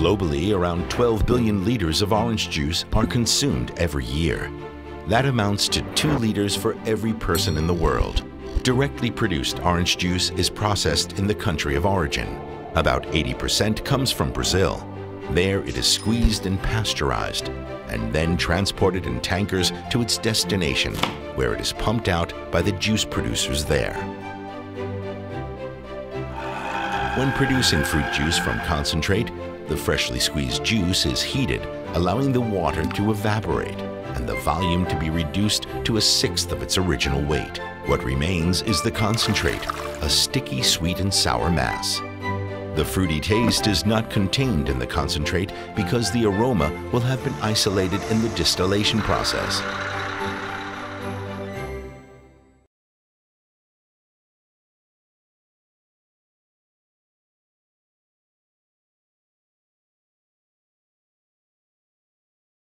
Globally, around 12 billion liters of orange juice are consumed every year. That amounts to 2 liters for every person in the world. Directly produced orange juice is processed in the country of origin. About 80% comes from Brazil. There it is squeezed and pasteurized, and then transported in tankers to its destination, where it is pumped out by the juice producers there. When producing fruit juice from concentrate, the freshly squeezed juice is heated, allowing the water to evaporate and the volume to be reduced to a sixth of its original weight. What remains is the concentrate, a sticky sweet and sour mass. The fruity taste is not contained in the concentrate because the aroma will have been isolated in the distillation process.